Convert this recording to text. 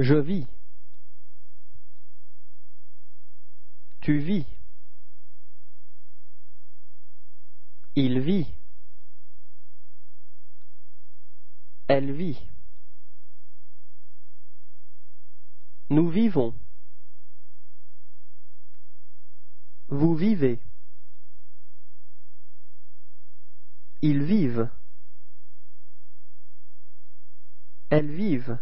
Je vis. Tu vis. Il vit. Elle vit. Nous vivons. Vous vivez. Ils vivent. Elles vivent.